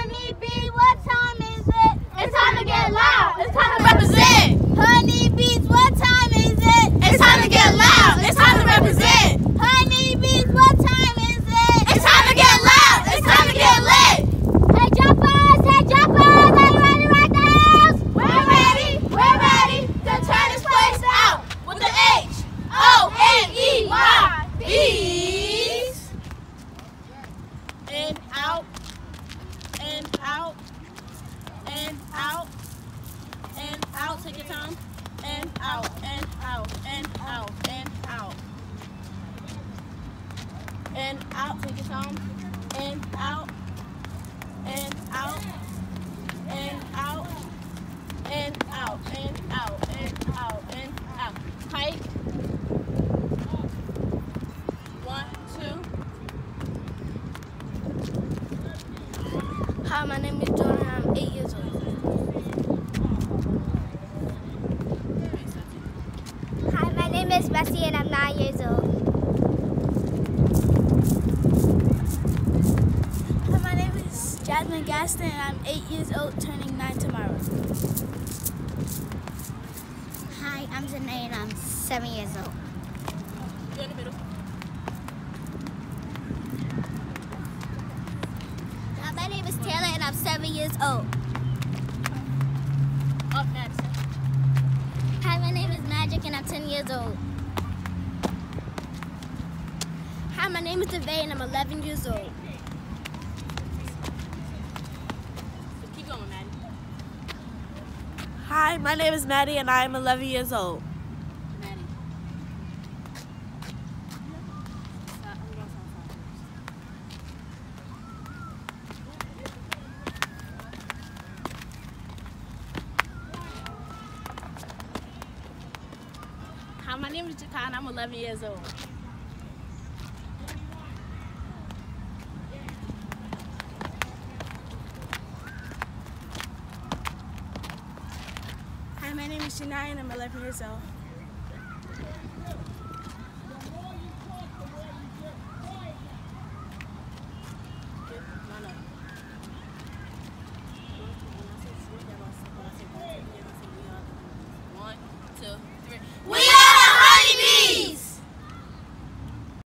Honey bee, what out. Take your time. In, out, in, out, in, out, in, out. In, out. Take your time. In, out, in, out, in, out, in, out, in, out, in, out, in, out. Height. One, two. Hi, my name is Jordan. I'm eight years old. Hi, my name is Bessie and I'm nine years old. Hi, my name is Jasmine Gaston, and I'm eight years old, turning nine tomorrow. Hi, I'm Zanae and I'm seven years old. You're in the middle. Hi, my name is Taylor and I'm seven years old. Up, Madison. Hi, my name is Magic and I'm 10 years old. Hi, my name is Devay, and I'm 11 years old. Keep going, Maddie. Hi, my name is Maddie and I am 11 years old. Maddie. Stop. I'm going to sound first. Hi, my name is Jakan. I'm 11 years old. my name is Shania and I'm 11 years old. One, two, three. We